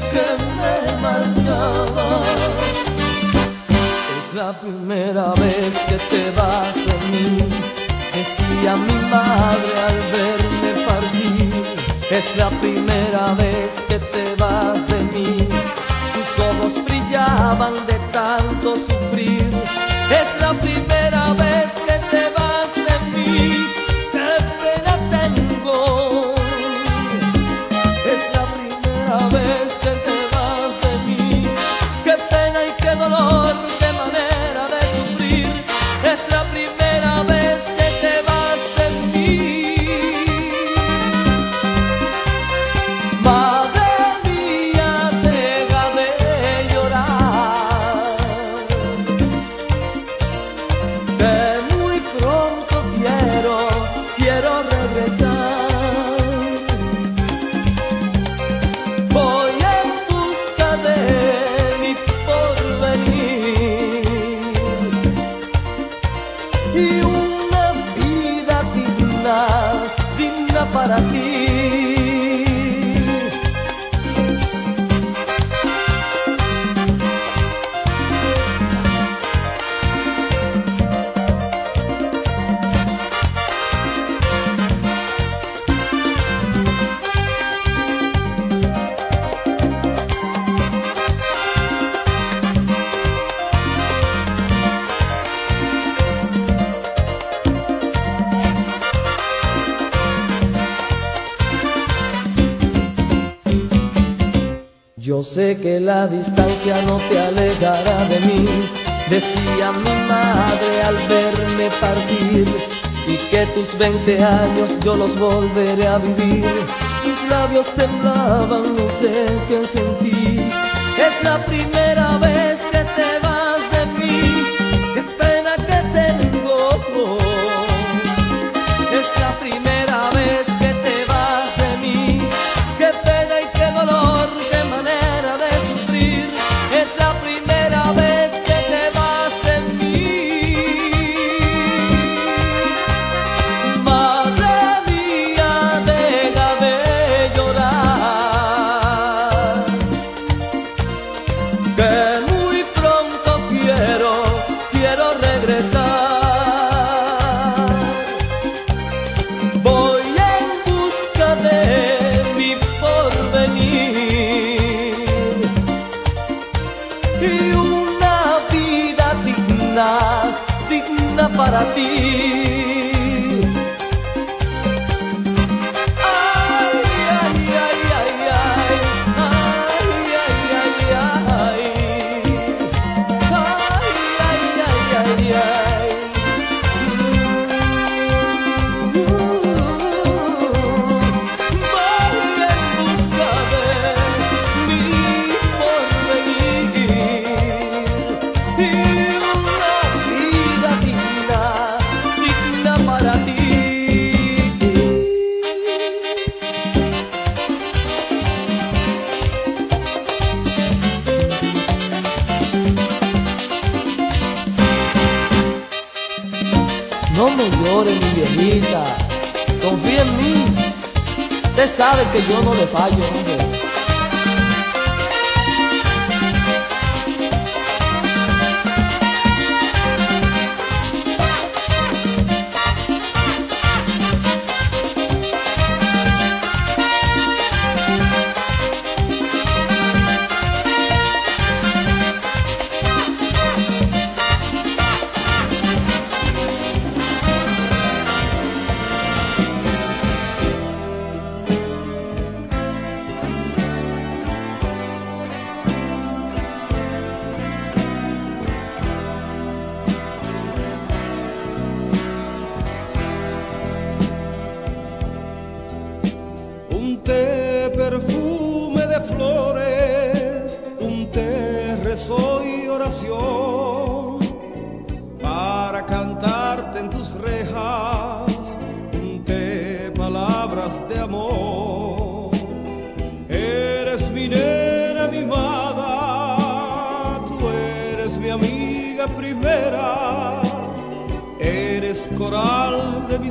que me marchaba. Es la primera vez que te vas de mí, decía mi madre al verme partir. Es la primera vez que te vas de mí, sus ojos brillaban de tanto sufrir. sé que la distancia no te alejará de mí, decía mi madre al verme partir, y que tus 20 años yo los volveré a vivir. Sus labios temblaban, no sé qué sentí, es la primera vez que yo no le fallo.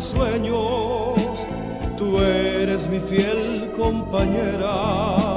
Sueños, tú eres mi fiel compañera.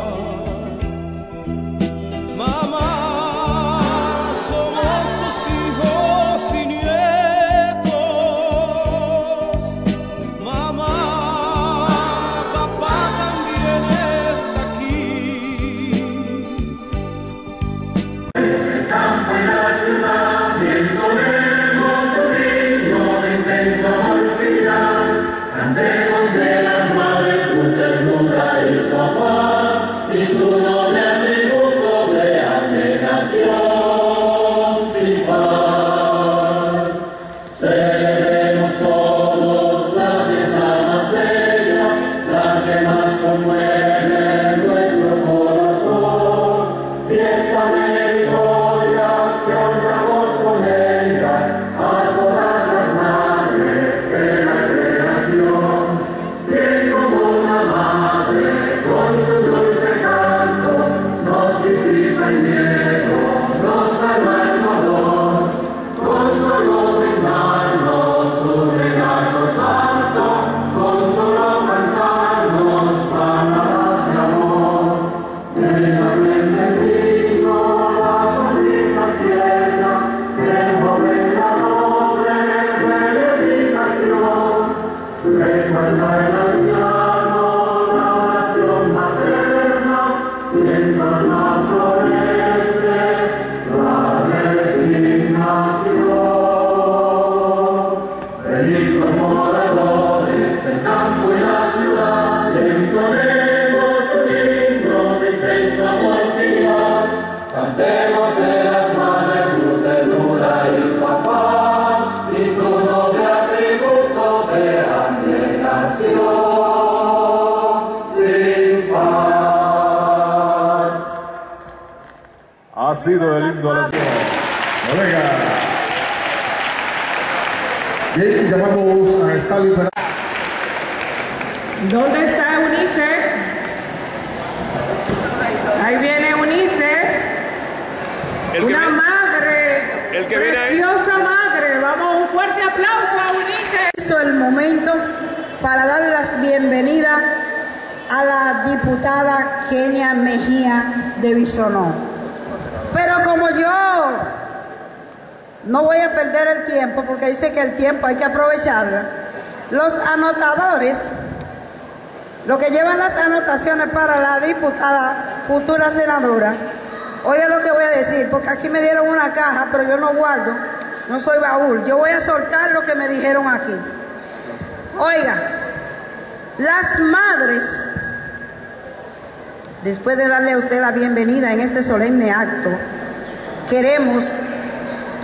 Bien, llamamos a Stalin ¿Dónde está Unice? Ahí viene Unice. Una madre. el que viene ahí. preciosa madre. Vamos, un fuerte aplauso a Unice. Es el momento para dar las bienvenidas a la diputada Kenia Mejía de Bisonó. Pero como yo no voy a perder el tiempo, porque dice que el tiempo hay que aprovecharlo, los anotadores, los que llevan las anotaciones para la diputada futura senadora, oye lo que voy a decir, porque aquí me dieron una caja, pero yo no guardo, no soy baúl, yo voy a soltar lo que me dijeron aquí. Oiga, las madres después de darle a usted la bienvenida en este solemne acto, queremos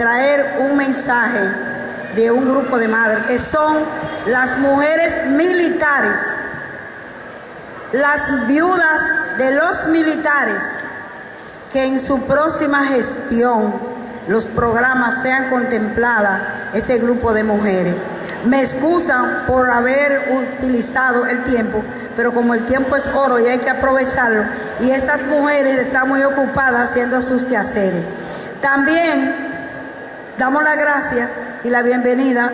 traer un mensaje de un grupo de madres que son las mujeres militares, las viudas de los militares, que en su próxima gestión los programas sean contempladas ese grupo de mujeres. Me excusan por haber utilizado el tiempo, pero como el tiempo es oro y hay que aprovecharlo, y estas mujeres están muy ocupadas haciendo sus quehaceres. También damos la gracias y la bienvenida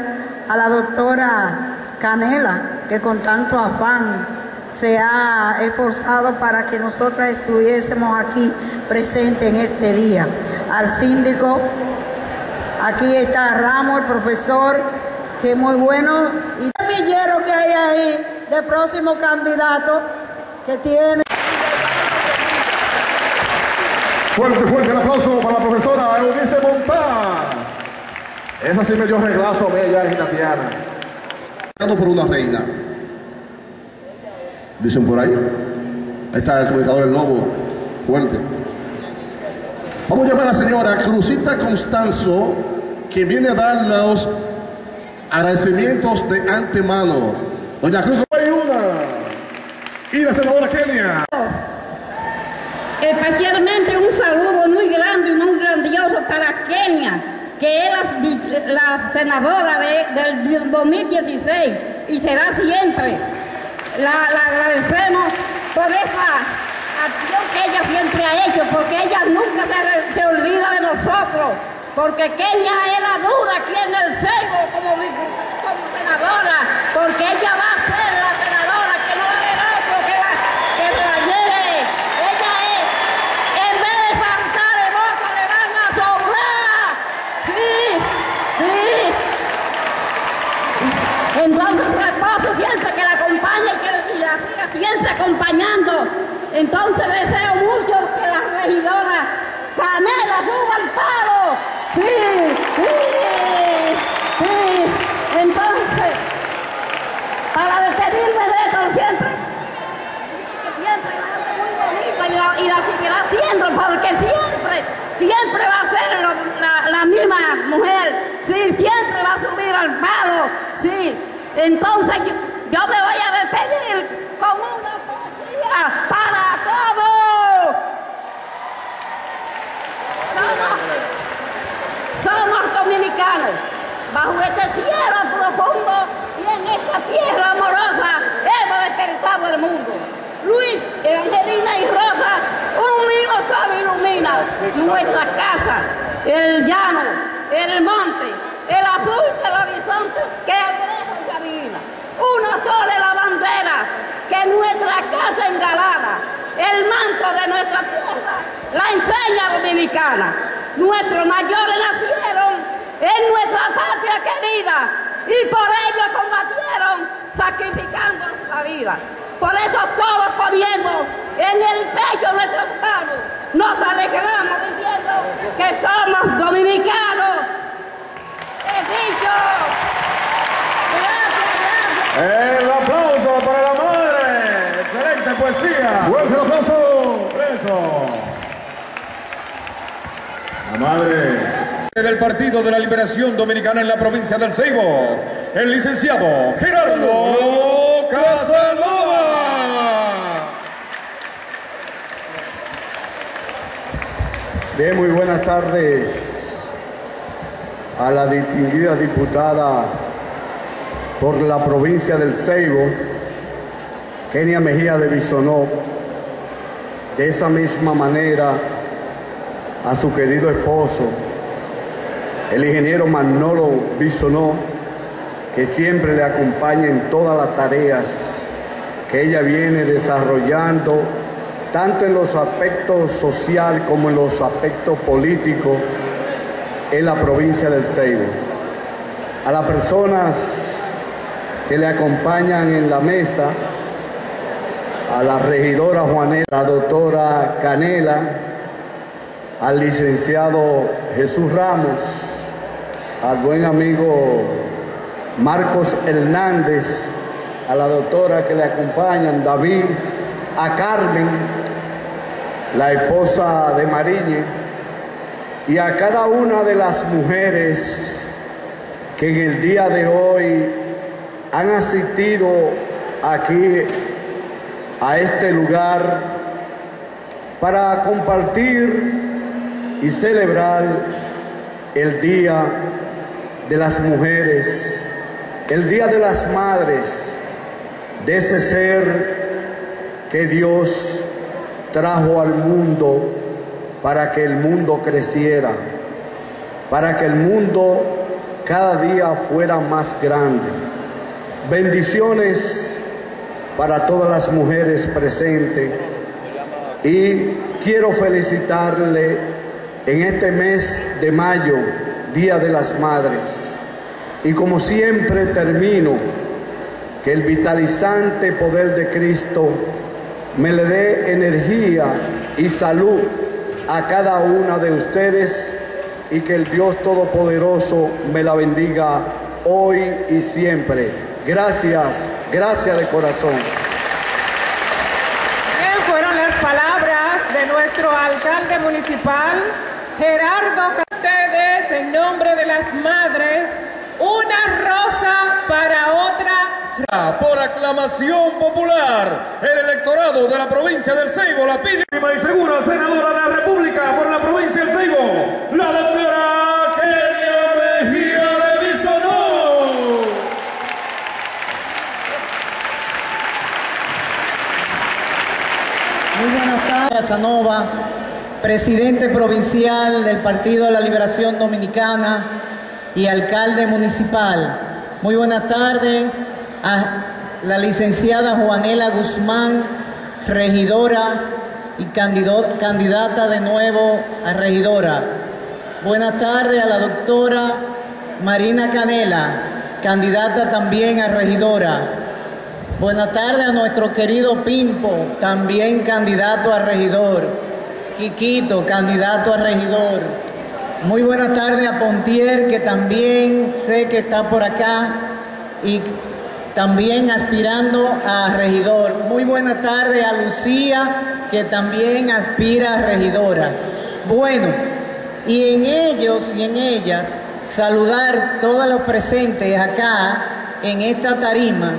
a la doctora Canela, que con tanto afán se ha esforzado para que nosotras estuviésemos aquí presentes en este día. Al síndico, aquí está Ramos, el profesor, que muy bueno. Y el millero que hay ahí de próximo candidato que tiene. Fuerte, fuerte el aplauso para la profesora Eunice Montán. Eso sí me dio reglazo a allá en tierra. por una reina. Dicen por ahí. Ahí está el comunicador El Lobo. Fuerte. Vamos a llamar a la señora Cruzita Constanzo, que viene a dar los agradecimientos de antemano. Doña Cruz, hay una. Y la senadora Kenia. Especialmente un saludo muy grande y muy grandioso para Kenia, que es la, senadora del 2016 y será siempre. La, agradecemos por esa acción que ella siempre ha hecho, porque ella nunca se, se olvida de nosotros, porque Kenia es la dura aquí en el cebo, como, como regidora, porque ella va a ser la senadora, que no va a haber otro que la, que la lleve. Ella es, en vez de faltar de voto, le van a sobrar. Sí, sí. Entonces su esposo siente que la acompaña y que y la siga siempre acompañando. Entonces deseo mucho que la regidora Canela suba al paro. Sí, sí, sí. Entonces, para despedirme de esto siempre, siempre la hace muy bonita y la, y la seguirá haciendo porque siempre, va a ser la, misma mujer. Sí, siempre va a subir al palo. Sí. Entonces yo, yo me voy a despedir con una poesía para todos. Somos, somos dominicanos. Bajo este cielo profundo y en esta tierra amorosa hemos despertado el mundo. Luis, Evangelina y Rosa, ilumina nuestra casa, el llano, el monte, el azul del horizonte que lejos se adivina. Una sola es la bandera que nuestra casa engalana, el manto de nuestra tierra, la enseña dominicana. Nuestros mayores nacieron en nuestra patria querida y por ello combatieron sacrificando la vida. Por eso todos poniendo en el pecho nuestras manos, nos alegramos diciendo que somos dominicanos. He dicho. Gracias, gracias. El aplauso para la madre. Excelente poesía. ¡Fuerte el aplauso! Eso. La madre del Partido de la Liberación Dominicana en la provincia del Ceibo, el licenciado Gerardo Casanova. Bien, muy buenas tardes a la distinguida diputada por la provincia del Ceibo, Kenia Mejía de Bisonó. De esa misma manera a su querido esposo, el ingeniero Manolo Bisonó, que siempre le acompaña en todas las tareas que ella viene desarrollando, tanto en los aspectos social como en los aspectos políticos en la provincia del Ceibo. A las personas que le acompañan en la mesa, a la regidora Juanela, a la doctora Canela, al licenciado Jesús Ramos, al buen amigo Marcos Hernández, a la doctora que le acompañan, David, a Carmen, la esposa de Mariñe, y a cada una de las mujeres que en el día de hoy han asistido aquí a este lugar para compartir y celebrar el Día de las Mujeres, el Día de las Madres, de ese ser que Dios trajo al mundo para que el mundo creciera, para que el mundo cada día fuera más grande. Bendiciones para todas las mujeres presentes y quiero felicitarle en este mes de mayo, Día de las Madres. Y como siempre termino, que el vitalizante poder de Cristo me le dé energía y salud a cada una de ustedes y que el Dios Todopoderoso me la bendiga hoy y siempre. Gracias, gracias de corazón. Bien, fueron las palabras de nuestro alcalde municipal, Gerardo Castedes, en nombre de las madres, una rosa para otra. Por aclamación popular, el electorado de la provincia del Ceibo la pide y segura senadora de la República por la provincia del Ceibo, la doctora Kenia Mejía de Bisonó. Muy buenas tardes, Casanova, presidente provincial del Partido de la Liberación Dominicana y alcalde municipal Muy buenas tardes a la licenciada Juanela Guzmán, regidora y candidata de nuevo a regidora. Buenas tardes a la doctora Marina Canela, candidata también a regidora. Buenas tardes a nuestro querido Pimpo, también candidato a regidor. Quiquito, candidato a regidor. Muy buenas tardes a Pontier, que también sé que está por acá y también aspirando a regidor. Muy buenas tardes a Lucía, que también aspira a regidora. Bueno, y en ellos y en ellas saludar todos los presentes acá en esta tarima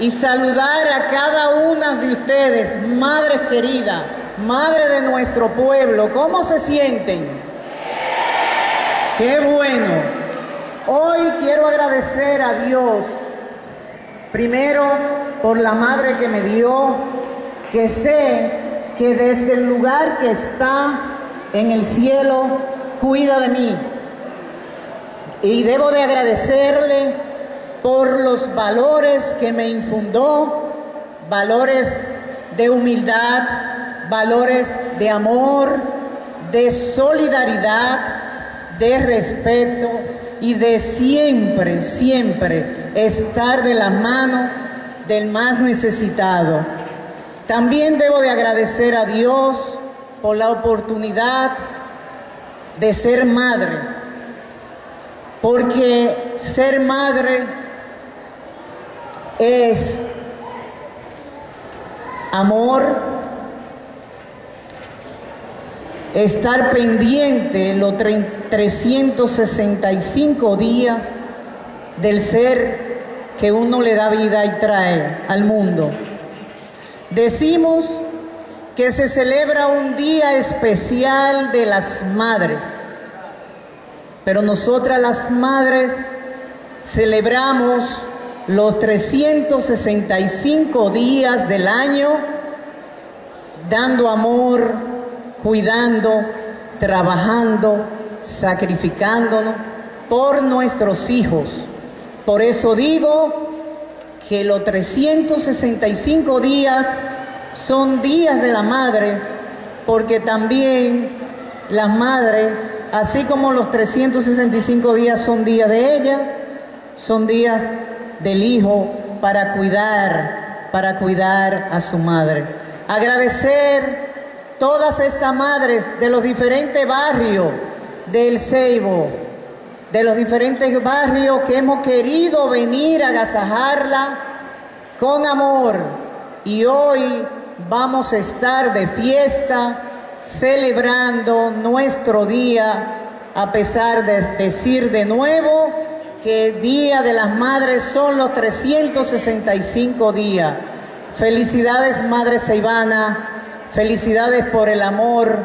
y saludar a cada una de ustedes, madres queridas, madre de nuestro pueblo. ¿Cómo se sienten? Qué bueno. Hoy quiero agradecer a Dios, primero por la madre que me dio, que sé que desde el lugar que está en el cielo cuida de mí. Y debo de agradecerle por los valores que me infundó, valores de humildad, valores de amor, de solidaridad, de respeto y de siempre, siempre estar de la mano del más necesitado. También debo de agradecer a Dios por la oportunidad de ser madre, porque ser madre es amor, estar pendiente los 365 días del ser que uno le da vida y trae al mundo. Decimos que se celebra un día especial de las madres, pero nosotras las madres celebramos los 365 días del año dando amor, cuidando, trabajando, sacrificándonos por nuestros hijos. Por eso digo que los 365 días son días de las madres, porque también las madres, así como los 365 días son días de ella, son días del hijo para cuidar, para cuidar a su madre. Agradecer todas estas madres de los diferentes barrios del Ceibo, de los diferentes barrios que hemos querido venir a agasajarla con amor y hoy vamos a estar de fiesta celebrando nuestro día, a pesar de decir de nuevo que el Día de las Madres son los 365 días. Felicidades Madre Seibana, felicidades por el amor,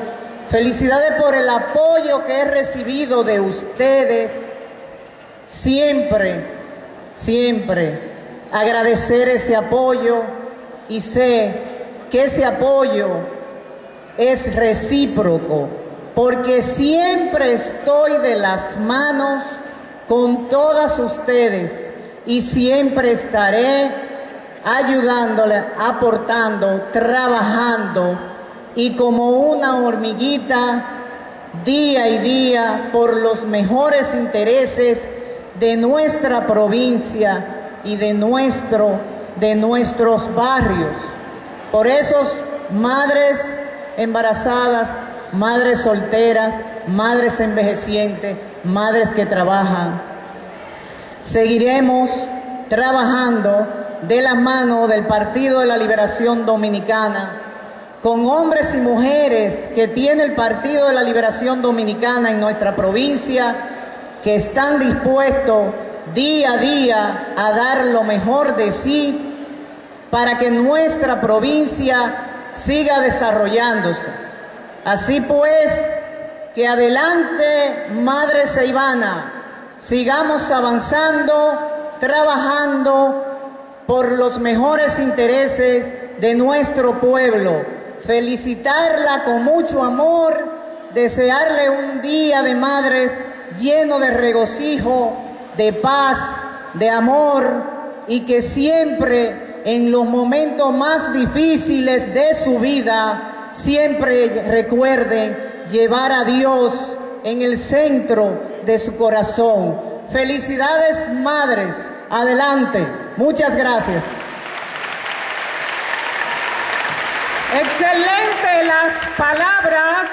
felicidades por el apoyo que he recibido de ustedes. Siempre, siempre agradecer ese apoyo y sé que ese apoyo es recíproco, porque siempre estoy de las manos con todas ustedes y siempre estaré ayudándole, aportando, trabajando y como una hormiguita día y día por los mejores intereses de nuestra provincia y de nuestro de nuestros barrios por esos madres embarazadas, madres solteras, madres envejecientes, madres que trabajan. Seguiremos trabajando de la mano del Partido de la Liberación Dominicana, con hombres y mujeres que tiene el Partido de la Liberación Dominicana en nuestra provincia, que están dispuestos día a día a dar lo mejor de sí para que nuestra provincia siga desarrollándose. Así pues, que adelante, Madre Ceibana, sigamos avanzando, trabajando por los mejores intereses de nuestro pueblo. Felicitarla con mucho amor, desearle un día de madres lleno de regocijo, de paz, de amor y que siempre en los momentos más difíciles de su vida, siempre recuerden llevar a Dios en el centro de su corazón. Felicidades, madres. Adelante. Muchas gracias. Excelente las palabras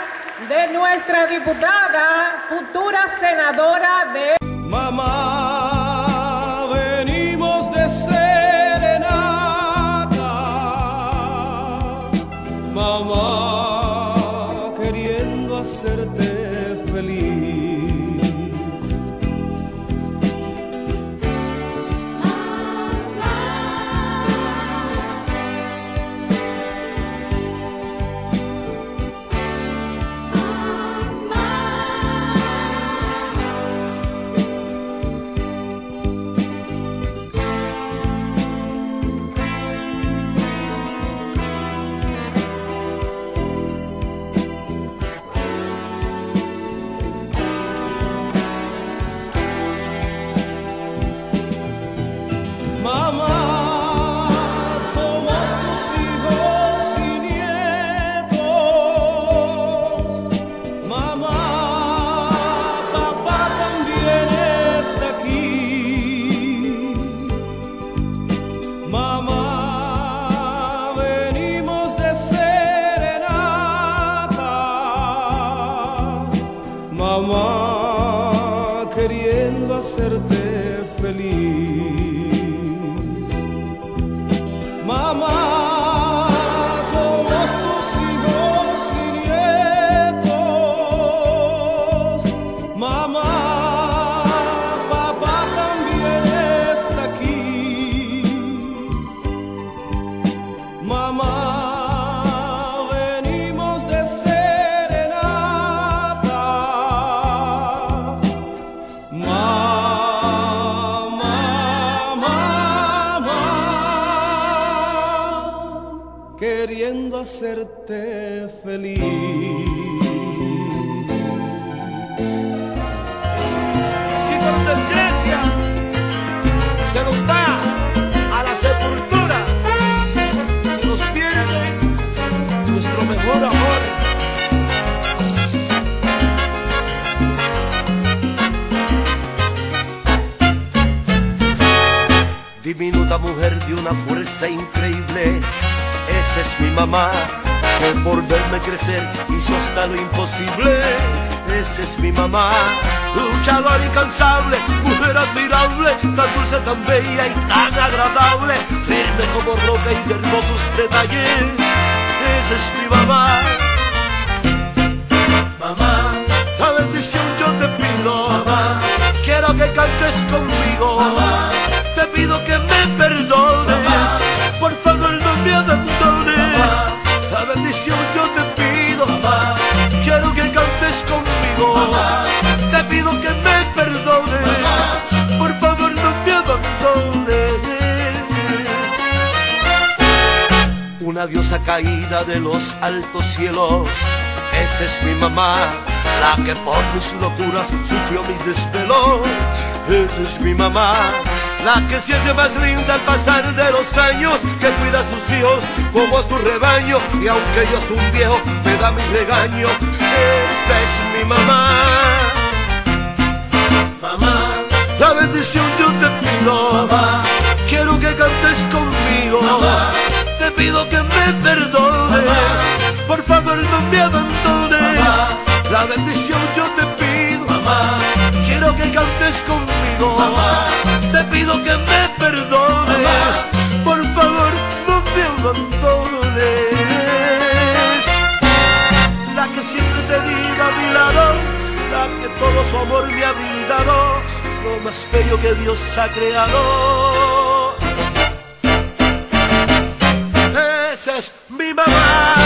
de nuestra diputada, futura senadora de... Mamá, venimos de serenata. Mamá, queriendo hacerte feliz. Hacerte feliz. Hacerte feliz. Si por desgracia se nos da a la sepultura, se nos pierde nuestro mejor amor. Diminuta mujer de una fuerza increíble, esa es mi mamá, por verme crecer hizo hasta lo imposible. Esa es mi mamá, luchadora incansable, mujer admirable, tan dulce, tan bella y tan agradable, firme como roca y de hermosos detalles. Esa es mi mamá. Mamá, la bendición yo te pido, mamá, quiero que cantes conmigo, mamá, te pido que me perdones, Diosa caída de los altos cielos, esa es mi mamá, la que por mis locuras sufrió mi desvelo. Esa es mi mamá, la que se hace más linda al pasar de los años, que cuida a sus hijos como a su rebaño, y aunque yo soy un viejo, me da mi regaño. Esa es mi mamá. Mamá, la bendición yo te pido, mamá, quiero que cantes conmigo, mamá, te pido que me perdones, por favor no me abandones, la bendición yo te pido, mamá, quiero que cantes conmigo, te pido que me perdones, por favor no me abandones, la que siempre te diga a mi lado, la que todo su amor me ha brindado, lo más bello que Dios ha creado. Mi. Mamá,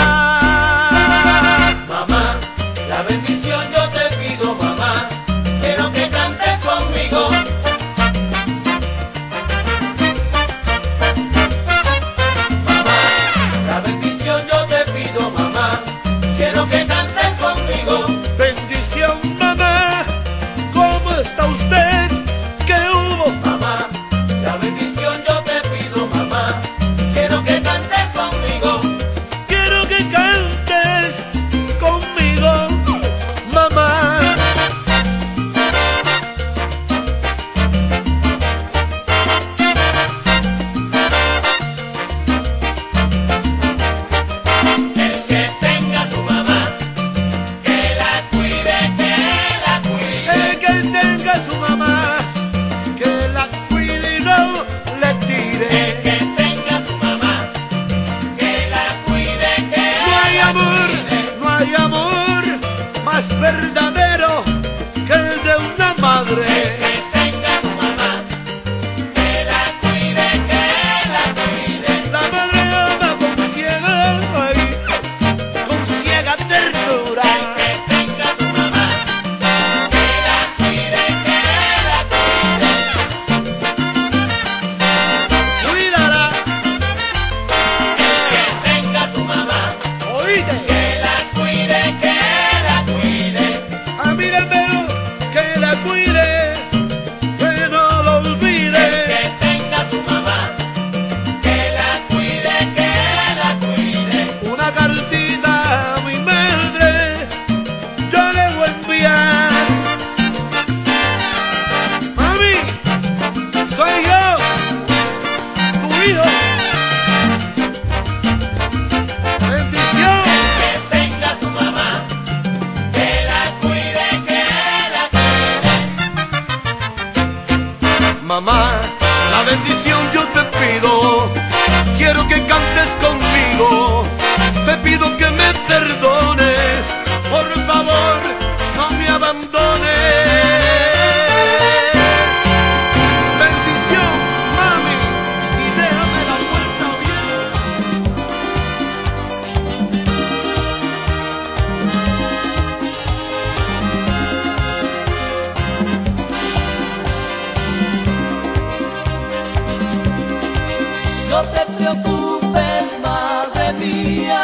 No te preocupes, madre mía,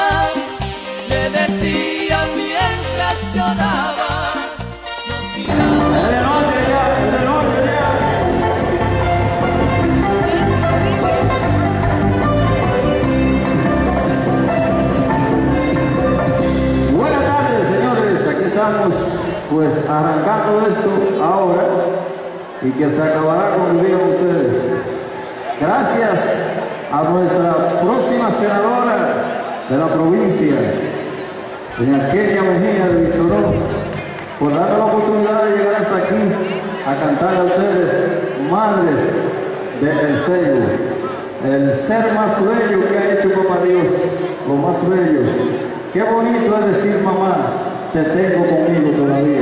le decía mientras lloraba. Buenas tardes, señores. Aquí estamos, pues, arrancando esto ahora y que se acabará día de ustedes. Gracias a nuestra próxima senadora de la provincia, doña Kenia Mejía de Visoró, por darme la oportunidad de llegar hasta aquí a cantar a ustedes, madres de El Sello, el ser más bello que ha hecho Papá Dios, lo más bello. Qué bonito es decir, mamá, te tengo conmigo todavía.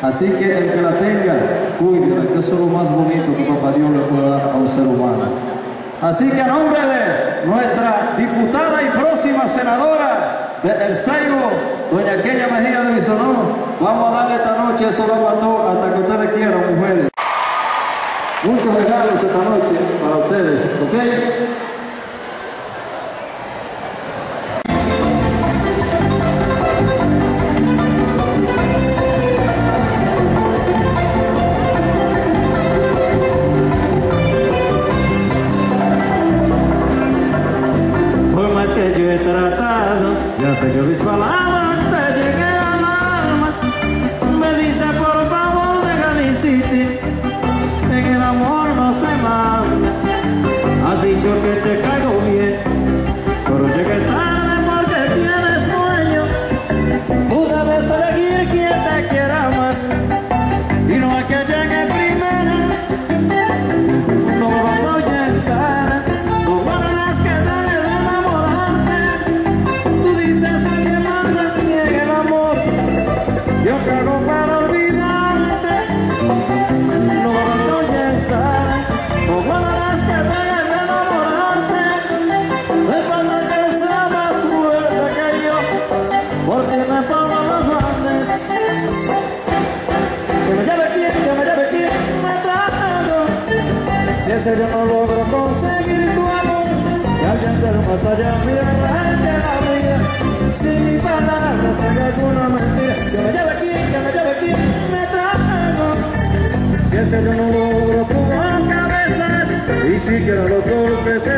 Así que el que la tenga, cuídela, que eso es lo más bonito que Papá Dios le puede ser humano. Así que a nombre de nuestra diputada y próxima senadora de El Seibo, doña Kenia Mejía de Bisonó, vamos a darle esta noche eso lo mató hasta que ustedes quieran, mujeres. Muchos regalos esta noche para ustedes, ¿ok? Yo no logro tu